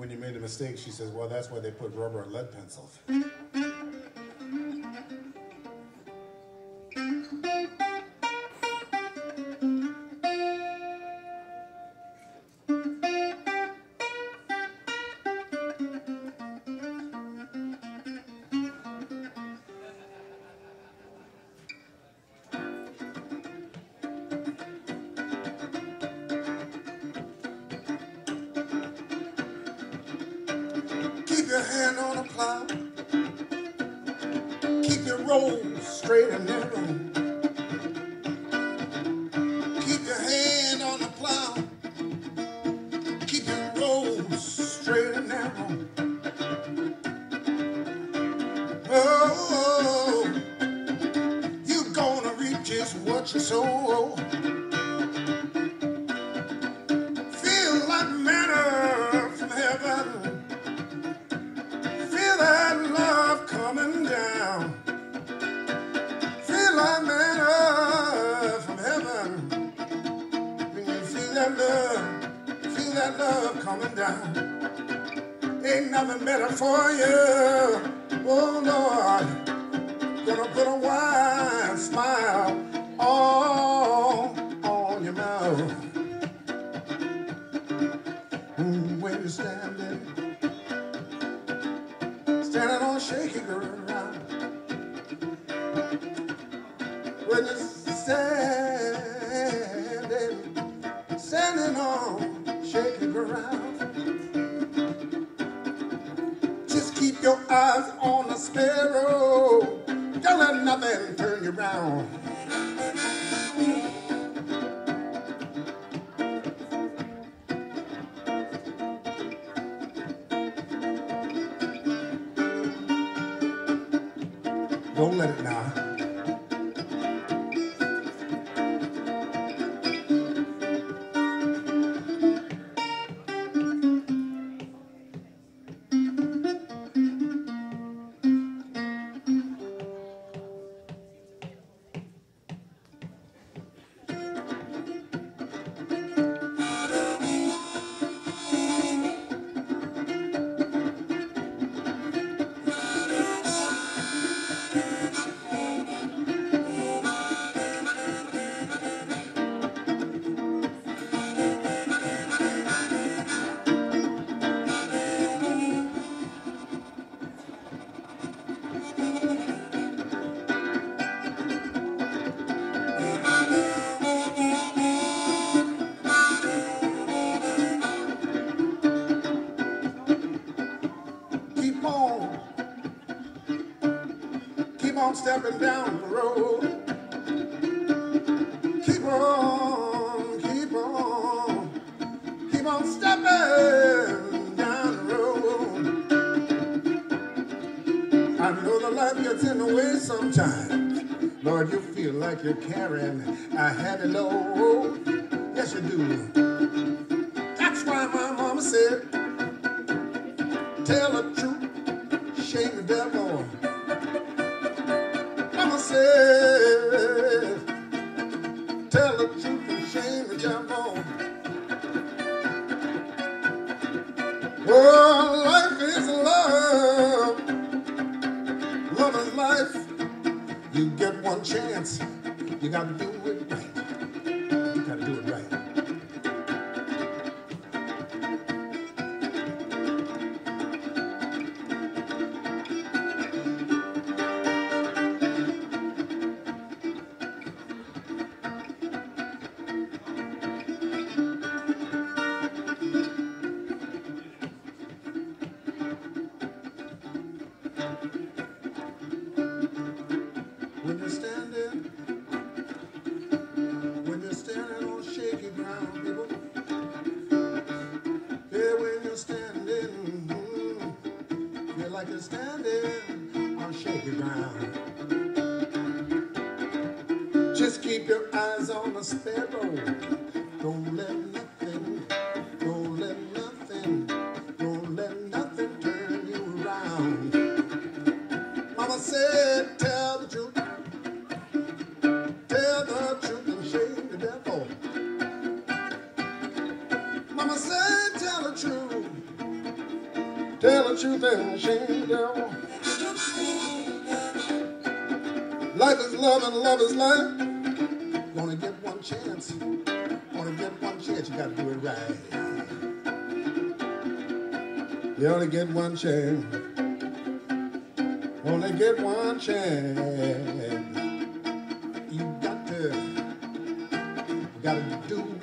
when you made a mistake, she says, well, that's why they put rubber and lead pencils. Your hand on the plow. Keep your road straight and narrow. Keep your hand on the plow. Keep your road straight and narrow. Oh, you're gonna reap just what you sow. That love coming down. Ain't nothing better for you. Oh Lord, gonna put a wide smile all on your mouth. Mm, When you're standing standing on shaky ground. When you're standing, your eyes on the sparrow. Don't let nothing turn you around. Don't let it now. On stepping down the road. Keep on, keep on, keep on stepping down the road. I know the life gets in the way sometimes. Lord, you feel like you're carrying a heavy load. Yes, you do. That's why my mama said, Tell the truth, shame the devil. Tell the truth and shame the devil. Oh, life is love. Love is life. You get one chance. You gotta do like you're standing on shaky ground. Just keep your eyes on the sparrow. Don't let nothing, don't let nothing, don't let nothing turn you around. Mama said, tell the truth. Tell the truth Tell the truth shame. Life is love and love is life. Gonna get one chance. Gonna get one chance. You gotta do it right. You only get one chance. Only get one chance. You got to, you gotta do